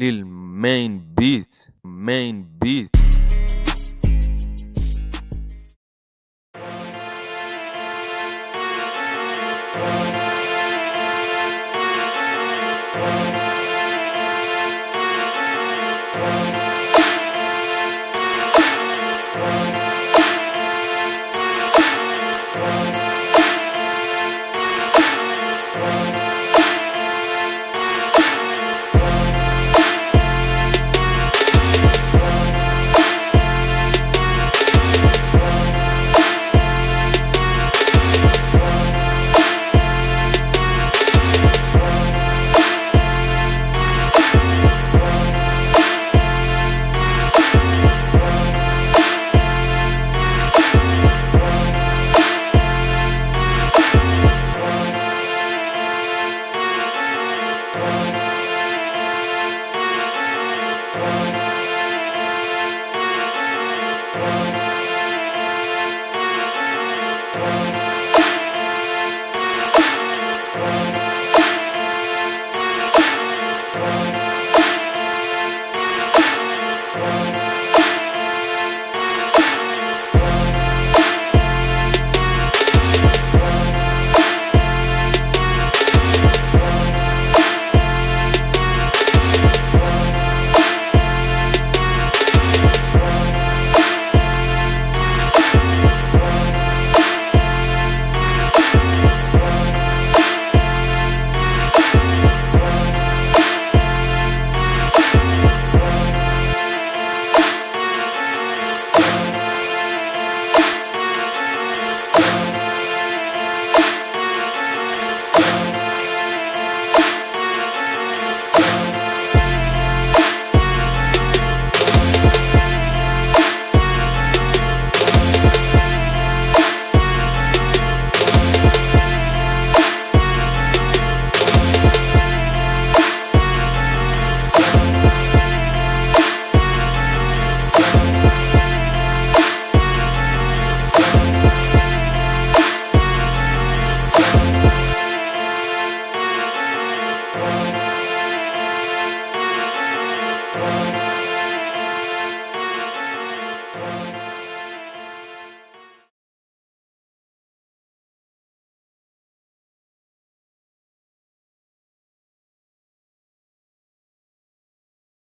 Lil Main Beat, Main Beat.